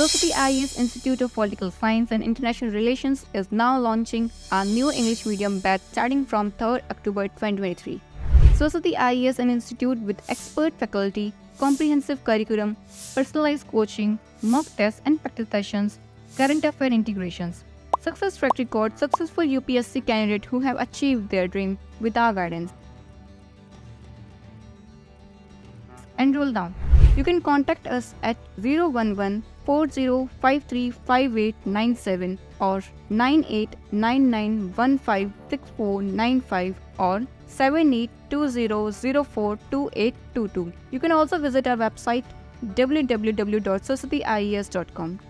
Saraswati IAS Institute of Political Science and International Relations is now launching a new English medium batch starting from 3rd October 2023. Saraswati IAS is an institute with expert faculty, comprehensive curriculum, personalized coaching, mock tests and practice sessions, current affair integrations. Success track record successful UPSC candidate who have achieved their dream with our guidance. Enroll now. You can contact us at 011 40535897 or 9899156495 or 7820042822. You can also visit our website www.saraswatiias.com.